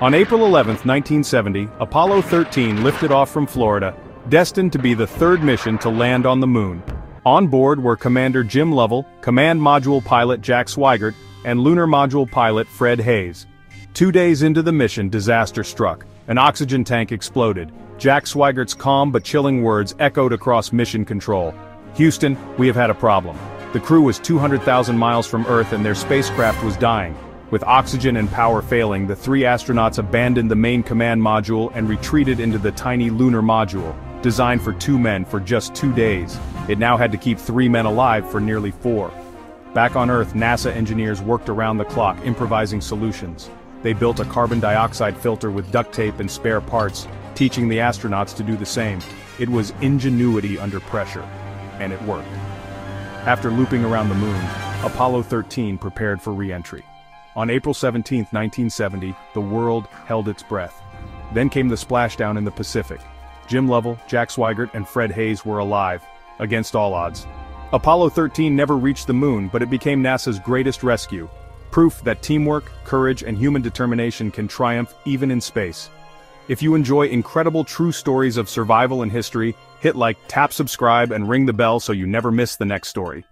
On April 11, 1970, Apollo 13 lifted off from Florida, destined to be the third mission to land on the moon. On board were Commander Jim Lovell, Command Module Pilot Jack Swigert, and Lunar Module Pilot Fred Haise. Two days into the mission, disaster struck. An oxygen tank exploded. Jack Swigert's calm but chilling words echoed across mission control. Houston, we have had a problem. The crew was 200,000 miles from Earth and their spacecraft was dying. With oxygen and power failing, the three astronauts abandoned the main command module and retreated into the tiny lunar module, designed for two men for just two days. It now had to keep three men alive for nearly four. Back on Earth, NASA engineers worked around the clock improvising solutions. They built a carbon dioxide filter with duct tape and spare parts, teaching the astronauts to do the same. It was ingenuity under pressure. And it worked. After looping around the moon, Apollo 13 prepared for re-entry. On April 17, 1970, the world held its breath. Then came the splashdown in the Pacific. Jim Lovell, Jack Swigert, and Fred Haise were alive, against all odds. Apollo 13 never reached the moon, but it became NASA's greatest rescue. Proof that teamwork, courage, and human determination can triumph even in space. If you enjoy incredible true stories of survival and history, hit like, tap subscribe, and ring the bell so you never miss the next story.